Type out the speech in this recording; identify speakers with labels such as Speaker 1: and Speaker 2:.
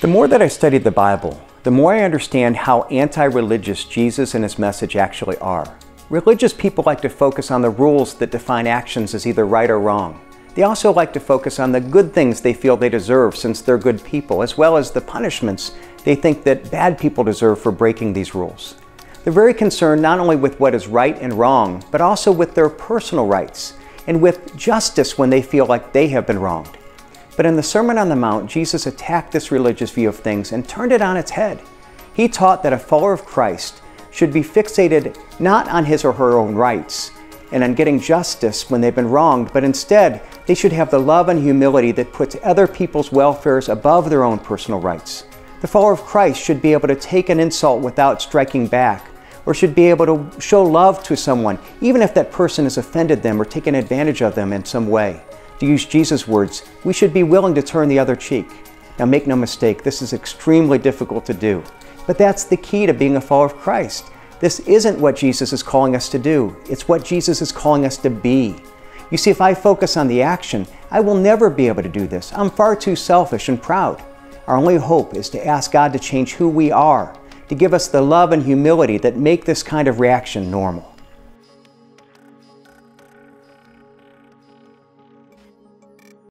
Speaker 1: The more that I studied the Bible, the more I understand how anti religious Jesus and his message actually are. Religious people like to focus on the rules that define actions as either right or wrong. They also like to focus on the good things they feel they deserve since they're good people, as well as the punishments they think that bad people deserve for breaking these rules. They're very concerned not only with what is right and wrong, but also with their personal rights and with justice when they feel like they have been wronged. But in the Sermon on the Mount, Jesus attacked this religious view of things and turned it on its head. He taught that a follower of Christ should be fixated not on his or her own rights and on getting justice when they've been wronged, but instead they should have the love and humility that puts other people's welfares above their own personal rights. The follower of Christ should be able to take an insult without striking back, or should be able to show love to someone, even if that person has offended them or taken advantage of them in some way. To use Jesus' words, we should be willing to turn the other cheek. Now, make no mistake, this is extremely difficult to do. But that's the key to being a follower of Christ. This isn't what Jesus is calling us to do, it's what Jesus is calling us to be. You see, if I focus on the action, I will never be able to do this. I'm far too selfish and proud. Our only hope is to ask God to change who we are, to give us the love and humility that make this kind of reaction normal.